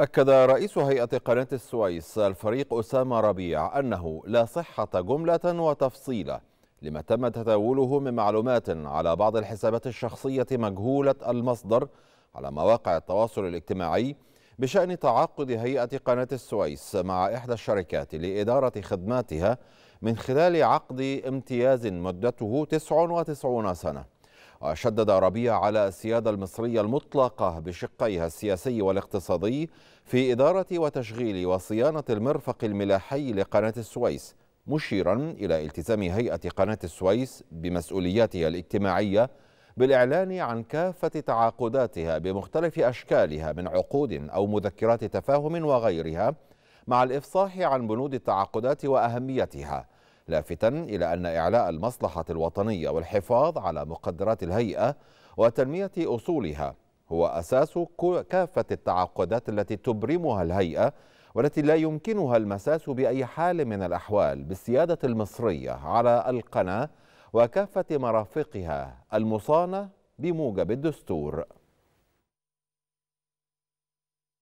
أكد رئيس هيئة قناة السويس الفريق أسامة ربيع أنه لا صحة جملة وتفصيلة لما تم تداوله من معلومات على بعض الحسابات الشخصية مجهولة المصدر على مواقع التواصل الاجتماعي بشأن تعاقد هيئة قناة السويس مع إحدى الشركات لإدارة خدماتها من خلال عقد امتياز مدته 99 سنة. وشدد ربيع على السيادة المصرية المطلقة بشقيها السياسي والاقتصادي في إدارة وتشغيل وصيانة المرفق الملاحي لقناة السويس مشيرا إلى التزام هيئة قناة السويس بمسؤولياتها الاجتماعية بالإعلان عن كافة تعاقداتها بمختلف أشكالها من عقود أو مذكرات تفاهم وغيرها مع الإفصاح عن بنود التعاقدات وأهميتها. لافتا إلى أن إعلاء المصلحة الوطنية والحفاظ على مقدرات الهيئة وتنمية أصولها هو أساس كافة التعاقدات التي تبرمها الهيئة والتي لا يمكنها المساس بأي حال من الأحوال بالسيادة المصرية على القناة وكافة مرافقها المصانة بموجب الدستور.